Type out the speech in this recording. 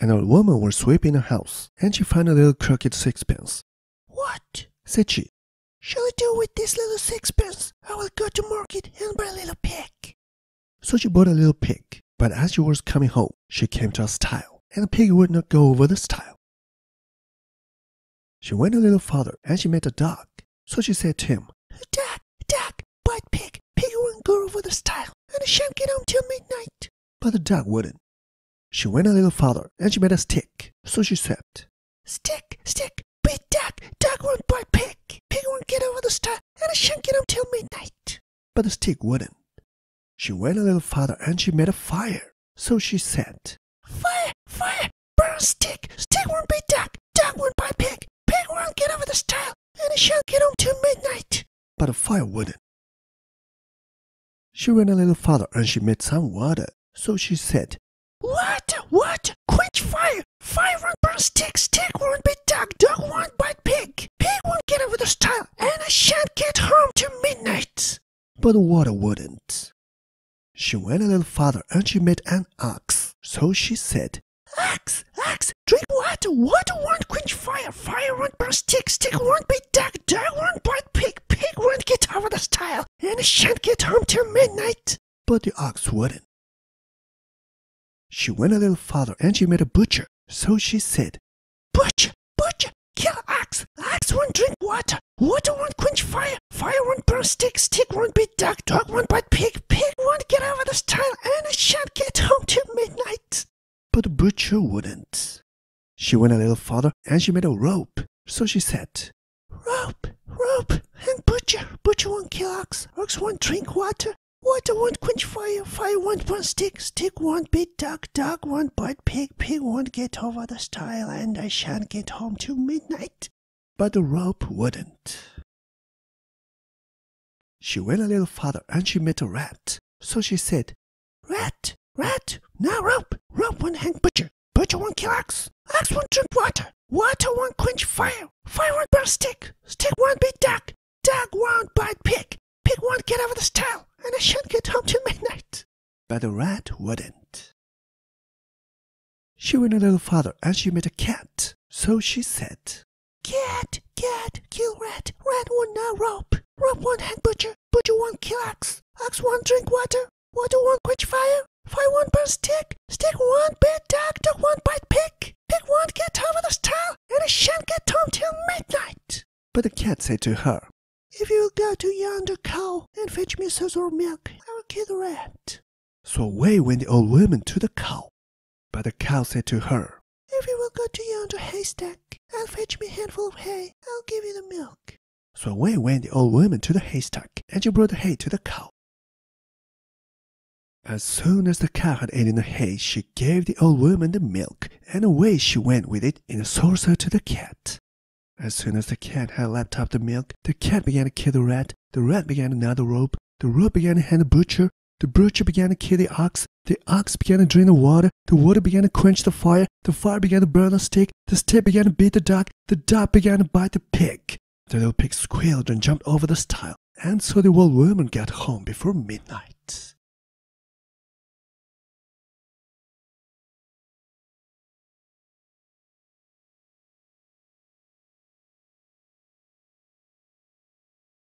An old woman was sweeping the house, and she found a little crooked sixpence. What Said she, shall I do with this little sixpence? I will go to market and buy a little pig. So she bought a little pig, but as she was coming home, she came to a stile, and the pig would not go over the stile. She went a little farther, and she met a dog. So she said to him, Duck, duck, bite pig. Pig won't go over the stile, and I shan't get home till midnight. but the dog wouldn't. She went a little farther, and she met a stick. So she said, Stick, stick, bite duck. Duck won't bite pig. Pig won't get over the stile, and I shan't get home till midnight. but the stick wouldn't. She went a little farther, and she met a fire. So she said, Fire, fire, burn stick. Stick won't bite duck. Duck won't bite pig. Pig won't get over the stile, and I shan't get home till midnight. but the fire wouldn't. She went a little farther, and she met some water. So she said, Water, What? quench fire. Fire won't burn stick. Stick won't bite duck. Duck won't bite pig. Pig won't get over the stile, and I shan't get home till midnight. but the water wouldn't. She went a little farther, and she met an ox. So she said, Axe, axe, drink water. Water won't quench fire. Fire won't burn stick. Stick won't bite duck. Duck won't bite pig. Pig won't get over the stile, and I shan't get home till midnight. but the ox wouldn't. She went a little farther, and she met a butcher. So she said, Butcher, butcher, kill axe. Axe won't drink water. Water won't quench fire. Fire won't burn stick. Stick won't bite duck. Dog won't bite pig. Pig won't get over the stile, and I shan't get home till midnight. but the butcher wouldn't. She went a little farther, and she met a rope. So she said, Rope, rope, and butcher. Butcher won't kill ox. Ox won't drink water. Water won't quench fire. Fire won't burn stick. Stick won't beat duck. Duck won't bite pig. Pig won't get over the stile, and I shan't get home till midnight. but the rope wouldn't. She went a little farther, and she met a rat. So she said, Rat, rat, now rope. Rope won't hang butcher. Butcher won't kill ox. Ox won't drink water. Water won't quench fire. Fire won't burn stick. Stick won't beat duck. Duck won't bite pig. Pig won't get over the stile, and I shan't get home till midnight. but the rat wouldn't. She went a little farther, and she met a cat. So she said, Cat, cat, kill rat. Rat won't know rope. Rope won't hang butcher. Butcher won't kill ox. Ox won't drink water. Water won't quench fire. Fire won't burn stick. Stick won't bite dog. Dog won't bite pig. Pig won't get over the stile, and it shan't get home till midnight. But the cat said to her, If you will go to yonder cow and fetch me a saucer of milk, I will kill the rat. So away went the old woman to the cow. But the cow said to her, If you will go to yonder haystack and fetch me a handful of hay, I'll give you the milk. So away went the old woman to the haystack, and she brought the hay to the cow. As soon as the cow had eaten the hay, she gave the old woman the milk, and away she went with it in a saucer to the cat. As soon as the cat had lapped up the milk, the cat began to kill the rat, the rat began to gnaw the rope, the rope began to hang the butcher, the butcher began to kill the ox, the ox began to drain the water, the water began to quench the fire, the fire began to burn the stick, the stick began to beat the dog, the dog began to bite the pig. The little pig squealed and jumped over the stile, and so the old woman got home before midnight.